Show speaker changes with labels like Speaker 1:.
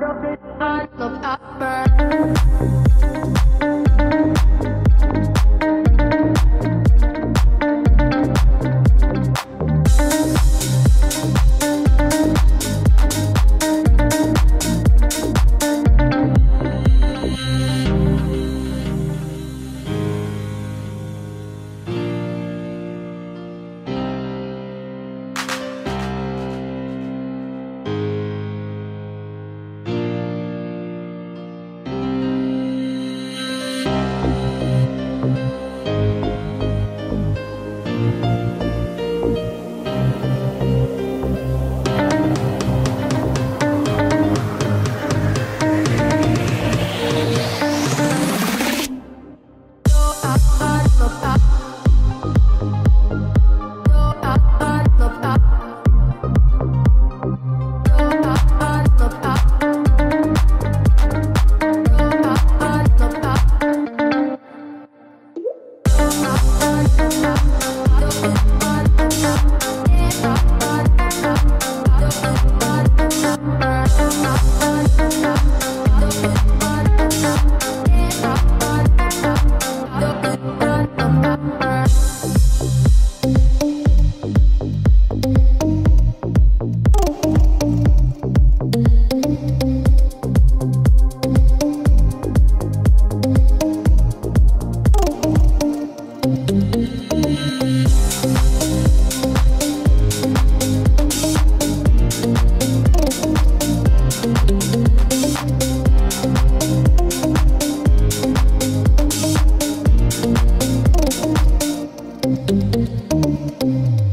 Speaker 1: Love Música